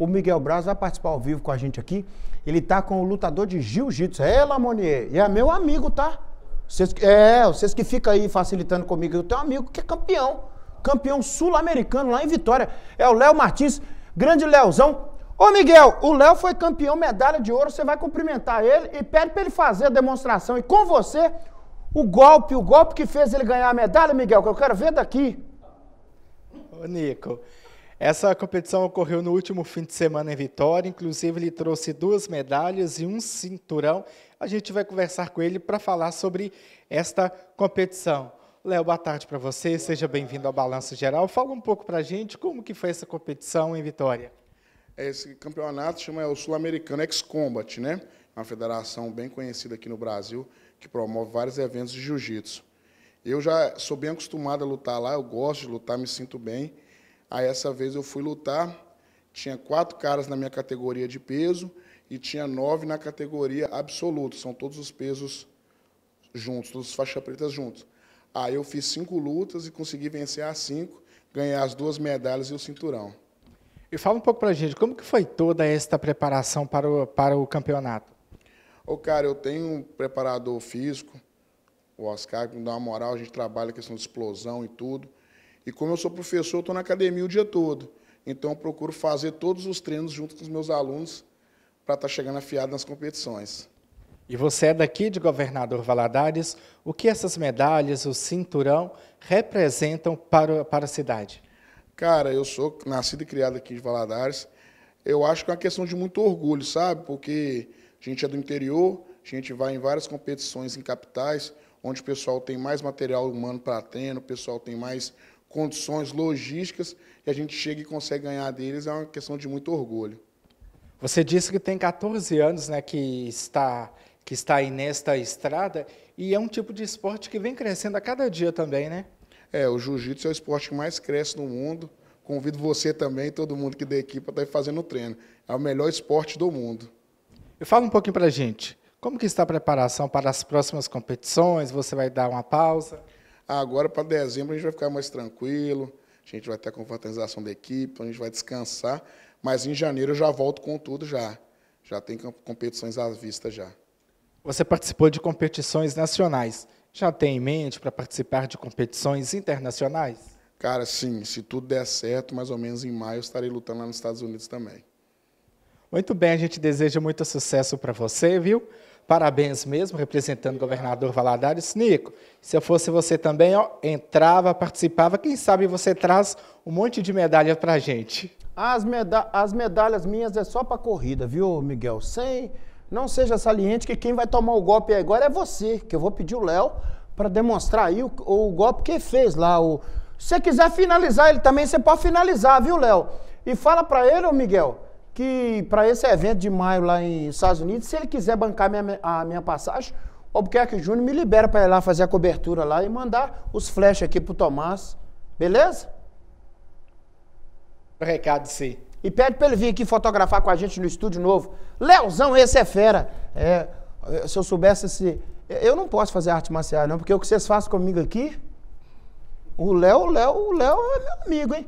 O Miguel Braz vai participar ao vivo com a gente aqui. Ele tá com o lutador de jiu-jitsu. É, Lamonier. E é meu amigo, tá? Vocês, é, vocês que ficam aí facilitando comigo. Eu tenho um amigo que é campeão. Campeão sul-americano lá em Vitória. É o Léo Martins. Grande Léozão. Ô Miguel, o Léo foi campeão medalha de ouro. Você vai cumprimentar ele e pede para ele fazer a demonstração. E com você, o golpe, o golpe que fez ele ganhar a medalha, Miguel, que eu quero ver daqui. Ô Nico, essa competição ocorreu no último fim de semana em Vitória, inclusive ele trouxe duas medalhas e um cinturão. A gente vai conversar com ele para falar sobre esta competição. Léo, boa tarde para você, seja bem-vindo ao Balanço Geral. Fala um pouco para a gente como que foi essa competição em Vitória. Esse campeonato chama o Sul-Americano X-Combat, né? Uma federação bem conhecida aqui no Brasil, que promove vários eventos de jiu-jitsu. Eu já sou bem acostumado a lutar lá, eu gosto de lutar, me sinto bem. Aí essa vez eu fui lutar, tinha quatro caras na minha categoria de peso e tinha nove na categoria absoluta, são todos os pesos juntos, todos os faixas pretas juntos. Aí eu fiz cinco lutas e consegui vencer as cinco, ganhar as duas medalhas e o cinturão. E fala um pouco para a gente, como que foi toda esta preparação para o, para o campeonato? Ô, cara, eu tenho um preparador físico, o Oscar, que me dá uma moral, a gente trabalha a questão de explosão e tudo. E como eu sou professor, estou na academia o dia todo. Então, eu procuro fazer todos os treinos junto com os meus alunos para estar tá chegando afiado nas competições. E você é daqui de Governador Valadares. O que essas medalhas, o cinturão, representam para, para a cidade? Cara, eu sou nascido e criado aqui de Valadares. Eu acho que é uma questão de muito orgulho, sabe? Porque a gente é do interior, a gente vai em várias competições em capitais, onde o pessoal tem mais material humano para treino, o pessoal tem mais condições logísticas e a gente chega e consegue ganhar deles, é uma questão de muito orgulho. Você disse que tem 14 anos né, que, está, que está aí nesta estrada e é um tipo de esporte que vem crescendo a cada dia também, né? É, o jiu-jitsu é o esporte que mais cresce no mundo. Convido você também, todo mundo que da equipe, estar fazendo treino. É o melhor esporte do mundo. E fala um pouquinho para a gente. Como que está a preparação para as próximas competições? Você vai dar uma pausa? Agora, para dezembro, a gente vai ficar mais tranquilo, a gente vai ter a confraternização da equipe, a gente vai descansar, mas em janeiro eu já volto com tudo já. Já tem competições à vista já. Você participou de competições nacionais. Já tem em mente para participar de competições internacionais? Cara, sim. Se tudo der certo, mais ou menos em maio, eu estarei lutando lá nos Estados Unidos também. Muito bem, a gente deseja muito sucesso para você, viu? Parabéns mesmo, representando o governador Valadares. Nico, se eu fosse você também, ó, entrava, participava, quem sabe você traz um monte de medalha para a gente. As, meda as medalhas minhas é só para corrida, viu, Miguel? Sem, não seja saliente que quem vai tomar o golpe agora é você, que eu vou pedir o Léo para demonstrar aí o, o, golpe que fez lá. O, se você quiser finalizar ele também, você pode finalizar, viu, Léo? E fala para ele, ô Miguel, que para esse evento de maio lá em Estados Unidos, se ele quiser bancar minha, a minha passagem, o Albuquerque Júnior me libera para ir lá fazer a cobertura lá e mandar os flash aqui pro Tomás. Beleza? Recado sim. E pede para ele vir aqui fotografar com a gente no estúdio novo. Leozão, esse é fera. É, se eu soubesse se. Eu não posso fazer arte marcial, não, porque o que vocês fazem comigo aqui. O Léo, o Léo, o Léo é meu amigo, hein?